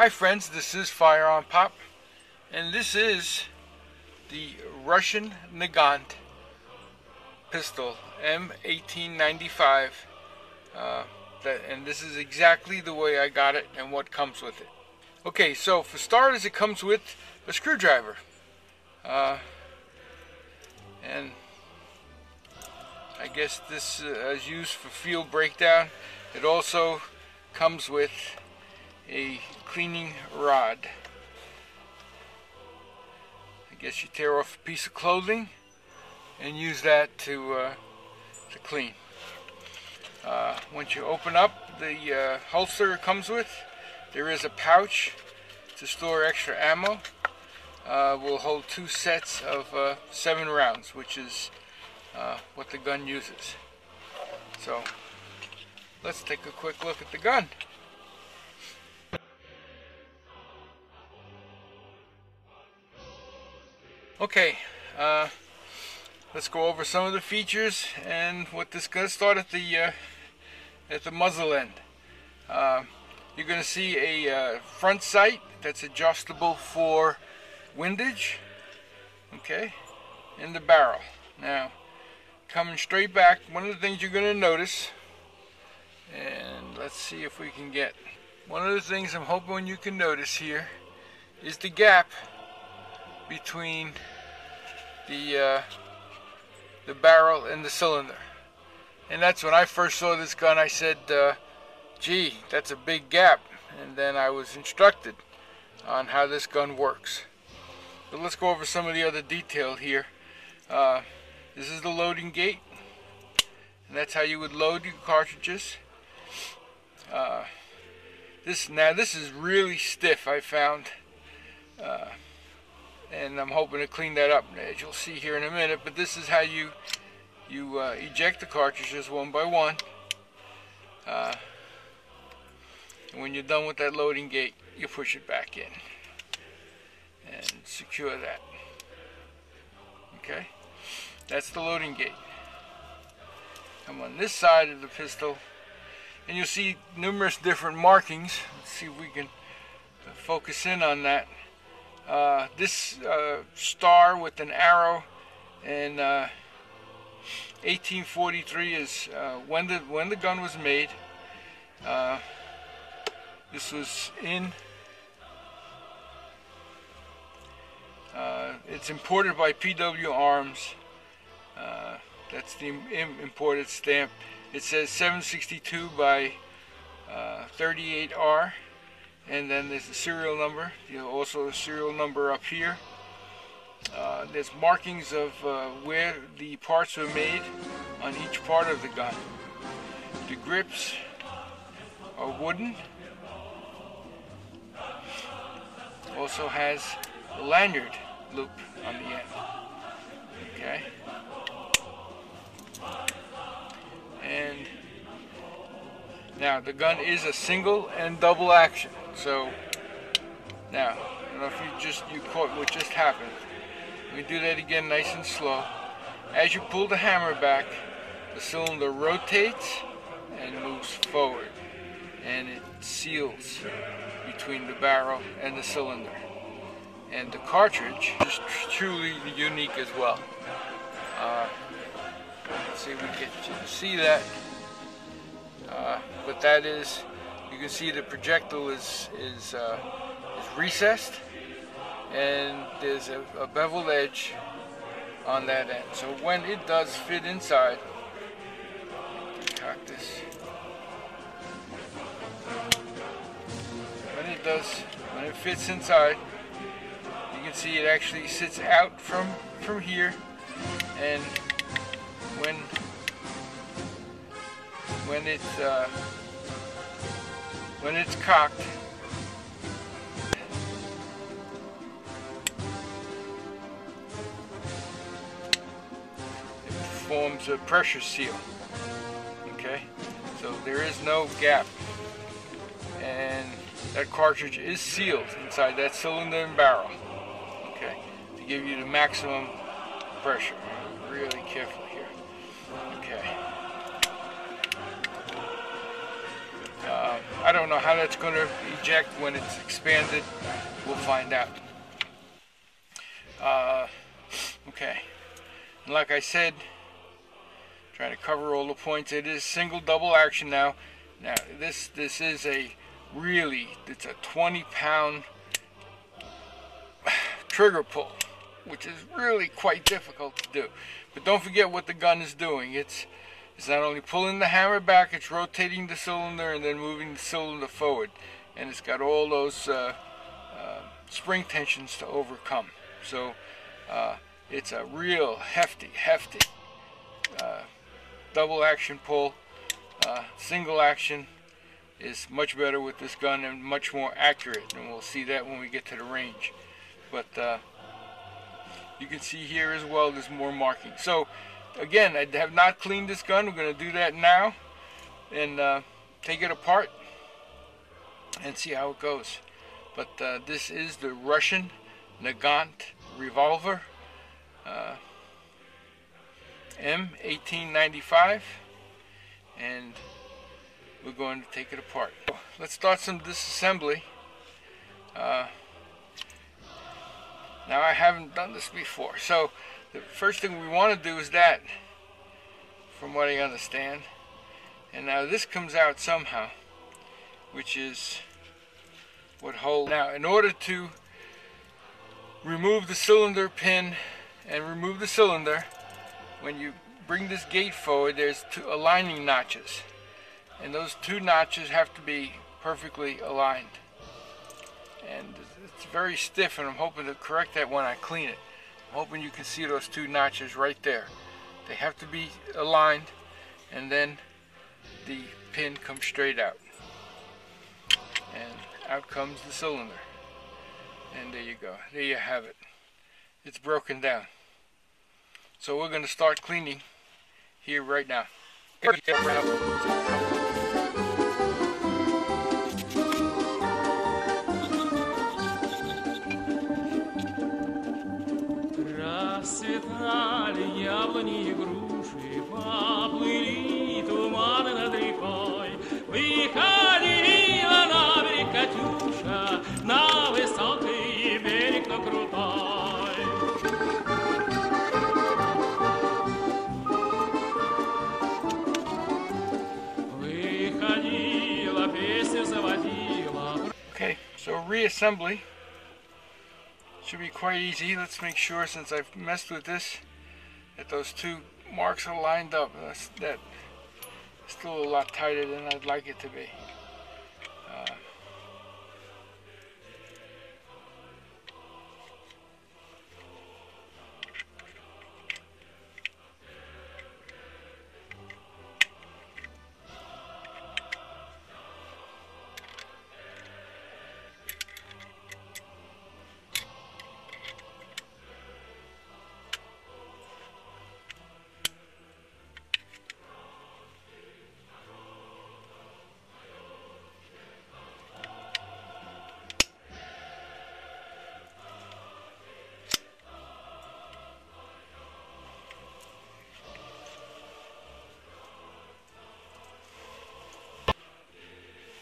Hi friends, this is Firearm Pop, and this is the Russian Nagant pistol M1895. Uh, that, and this is exactly the way I got it and what comes with it. Okay, so for starters, it comes with a screwdriver. Uh, and I guess this uh, is used for field breakdown. It also comes with cleaning rod. I guess you tear off a piece of clothing and use that to, uh, to clean. Uh, once you open up the uh, holster it comes with, there is a pouch to store extra ammo. Uh, will hold two sets of uh, seven rounds, which is uh, what the gun uses. So let's take a quick look at the gun. Okay, uh, let's go over some of the features and what this gun. Start at the uh, at the muzzle end. Uh, you're going to see a uh, front sight that's adjustable for windage. Okay, in the barrel. Now, coming straight back, one of the things you're going to notice, and let's see if we can get. One of the things I'm hoping you can notice here is the gap between the uh, the barrel and the cylinder. And that's when I first saw this gun, I said, uh, gee, that's a big gap. And then I was instructed on how this gun works. But let's go over some of the other detail here. Uh, this is the loading gate. And that's how you would load your cartridges. Uh, this Now this is really stiff, I found. Uh, and I'm hoping to clean that up as you'll see here in a minute but this is how you you uh, eject the cartridges one by one uh, when you're done with that loading gate you push it back in and secure that. Okay? That's the loading gate. I'm on this side of the pistol and you'll see numerous different markings. Let's see if we can focus in on that uh, this uh, star with an arrow in uh, 1843 is uh, when the when the gun was made. Uh, this was in. it's imported by PW Arms. that's the imported stamp. It says 762 by 38R and then there's the serial number. You also a serial number up here. Uh, there's markings of uh, where the parts were made on each part of the gun. The grips are wooden. Also has a lanyard loop on the end. Okay. And now the gun is a single and double action. So now, if you just you caught what just happened. Me do that again nice and slow. As you pull the hammer back, the cylinder rotates and moves forward. And it seals between the barrel and the cylinder. And the cartridge is truly unique as well. Uh, see if we can see that. Uh, but that is, you can see the projectile is is uh, is recessed, and there's a, a beveled edge on that end. So when it does fit inside, cock this. When it does, when it fits inside, you can see it actually sits out from from here, and when when it's uh, when it's cocked. It forms a pressure seal okay? So there is no gap. And that cartridge is sealed inside that cylinder and barrel okay? To give you the maximum pressure. Really careful here okay I don't know how that's going to eject when it's expanded. We'll find out. Uh, okay. And like I said, trying to cover all the points. It is single double action now. Now this this is a really it's a 20 pound trigger pull, which is really quite difficult to do. But don't forget what the gun is doing. It's it's not only pulling the hammer back, it's rotating the cylinder and then moving the cylinder forward. And it's got all those uh, uh, spring tensions to overcome. So uh, it's a real hefty, hefty uh, double action pull. Uh, single action is much better with this gun and much more accurate. And we'll see that when we get to the range. But uh, you can see here as well there's more marking. So again, I have not cleaned this gun. We're going to do that now and uh, take it apart and see how it goes. But uh, this is the Russian Nagant revolver uh, M1895 and we're going to take it apart. Let's start some disassembly. Uh, now I haven't done this before so the first thing we want to do is that from what I understand. And now this comes out somehow which is what hold now in order to remove the cylinder pin and remove the cylinder when you bring this gate forward there's two uh, aligning notches. And those two notches have to be perfectly aligned. And it's very stiff and I'm hoping to correct that when I clean it hoping you can see those two notches right there. They have to be aligned and then the pin comes straight out. And out comes the cylinder. And there you go. There you have it. It's broken down. So we're going to start cleaning here right now Расцветали яблони и груши, поплыли туманы над рекой. Выходила на берег Катюша, на высокий берег, но крутой. Выходила, песню заводила. Okay, so reassembly should be quite easy. Let's make sure since I've messed with this that those two marks are lined up. That's that still a lot tighter than I'd like it to be.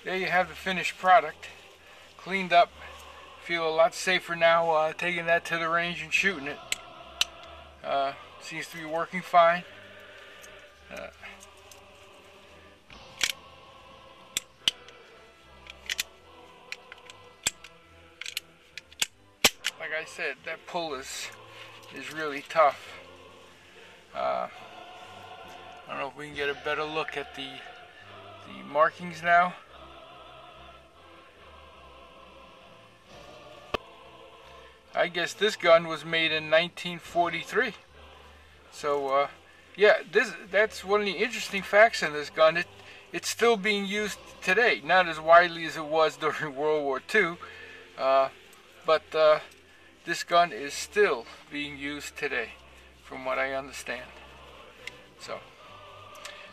There you have the finished product. Cleaned up. Feel a lot safer now uh, taking that to the range and shooting it. Uh, seems to be working fine. Uh, like I said that pull is is really tough. Uh, I don't know if we can get a better look at the the markings now I guess this gun was made in 1943. So, uh, yeah, this that's one of the interesting facts in this gun. It it's still being used today, not as widely as it was during World War II, uh, but uh, this gun is still being used today, from what I understand. So,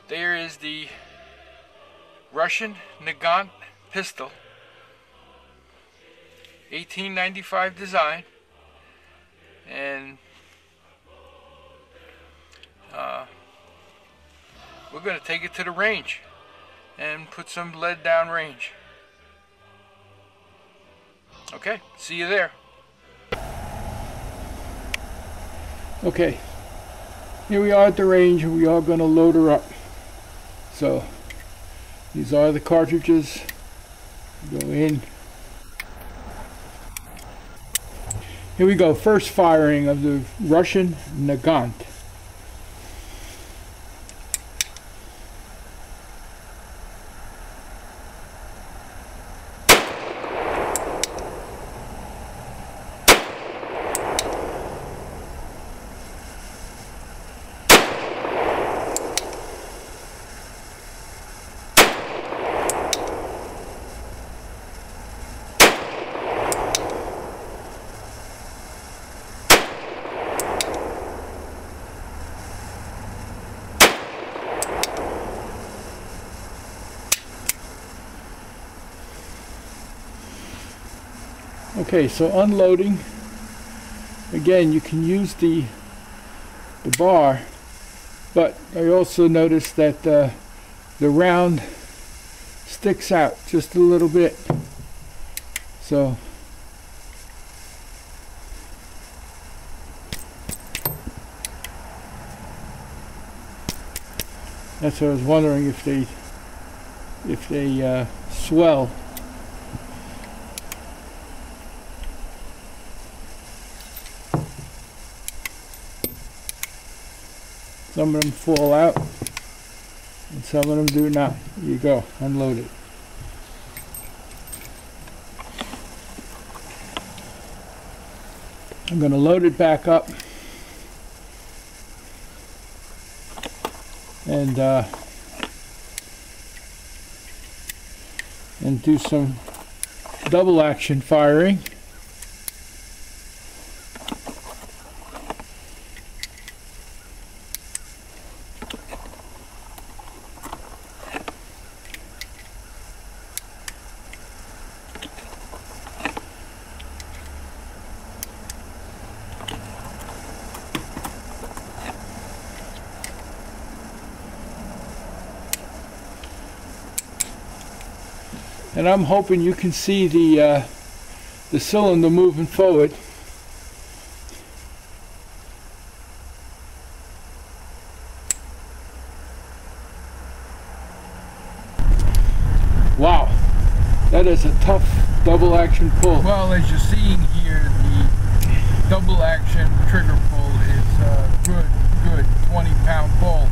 there is the Russian Nagant pistol, 1895 design and uh, we're going to take it to the range and put some lead down range. Okay, see you there. Okay, here we are at the range and we are going to load her up. So these are the cartridges. Go in. Here we go, first firing of the Russian Nagant. Okay, so unloading. Again, you can use the the bar, but I also noticed that uh, the round sticks out just a little bit. So that's what I was wondering if they if they uh, swell. Some of them fall out, and some of them do not. Here you go, unload it. I'm going to load it back up. And uh, and do some double action firing. And I'm hoping you can see the uh, the cylinder moving forward. Wow, that is a tough double action pull. Well, as you're seeing here, the double action trigger pull is a good, good 20 pound pull,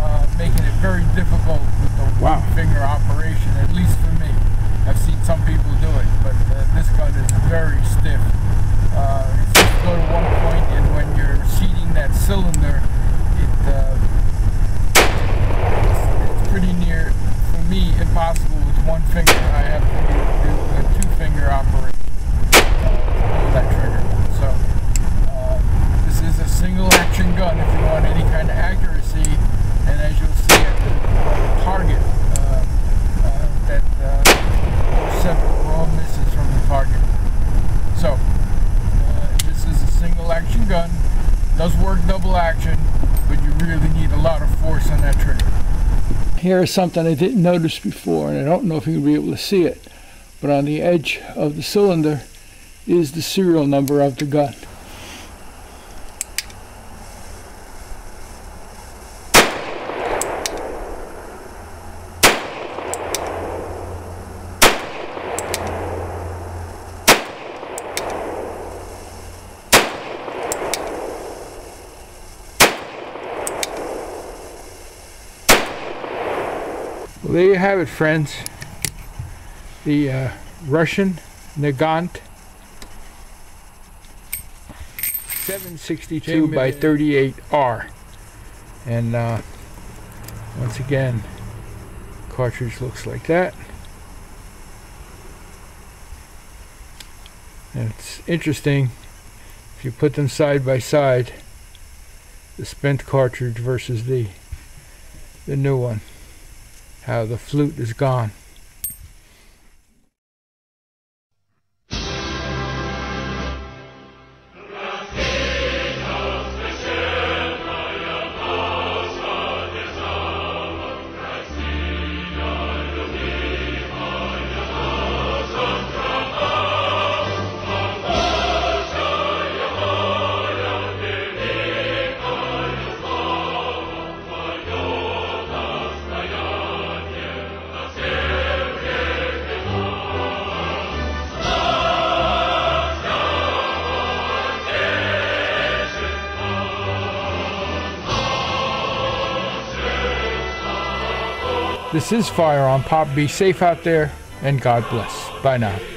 uh, making it very difficult with the Wow. one finger operation, at least for. I've seen some people do it, but uh, this gun is very stiff. Uh, it's just go to one point, and when you're seating that cylinder, it uh, it's, it's pretty near, for me, impossible with one finger. I have to do, a two finger operation to that trigger. So uh, this is a single action gun if you want any kind of accuracy, and as you'll see at the uh, target, uh, that uh, several raw misses from the target. So uh, this is a single action gun. Does work double action, but you really need a lot of force on that trigger. Here is something I didn't notice before, and I don't know if you'll be able to see it, but on the edge of the cylinder is the serial number of the gun. There you have it, friends. The uh, Russian Nagant 762 by 38R. And uh, once again, cartridge looks like that. And it's interesting if you put them side by side, the spent cartridge versus the the new one how the flute is gone. This is Firearm Pop. Be safe out there, and God bless. Bye now.